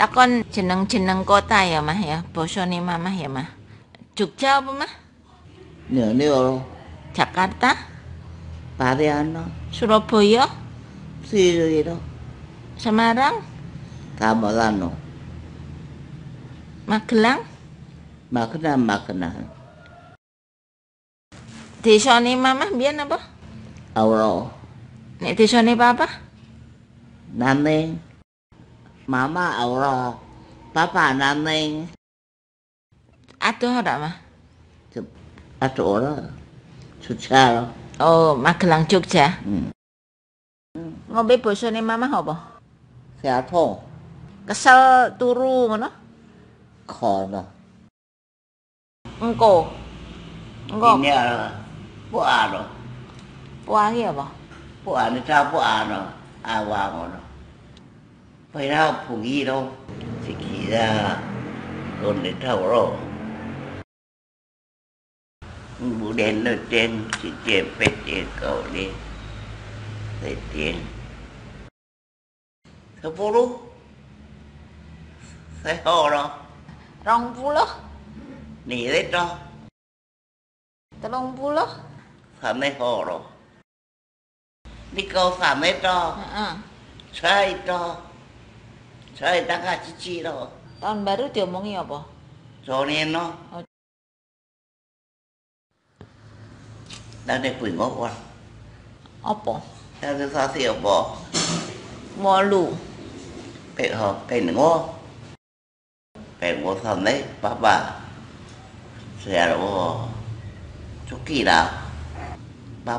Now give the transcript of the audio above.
takon jeneng-jeneng kota ya, Mah ya. Bosone Mamah ya, Mah. Jogja apa, Mah? Nyo nyo Jakarta, Pariano Surabaya, Siriro Semarang, Tamalano Magelang. Makna makna Desane Mamah biyen apa? Auro Nek desane Papa? Naning Mama Euro, Papa Naning. Ato ada mah? Ato ora. Cuca lo. Oh, makelang Jogja. Hmm. Ngombe bosone mama apa? Siapa? Kesel turu ngono? Kono. Engko. Engko. Ini ada. Puan. Puan iki apa? Puan itu puan. Awang ngono. 바이라 부기로 지키다 돈을 타오로 무대는 땐 지제 빼지 거리 대땐 서보로 서호로 롱불로 니래도 롱불로 사내호로 니꺼 사내도 사이도 cả chi chi đâu Tahun baru diomongi apa? Nên nó Oh. Quỷ ngốc quá Apa? Wolu. Phải hợp phải ngô Phải ngô thầm đấy Bà bà Sẽ đâu Chú kỳ nào Bà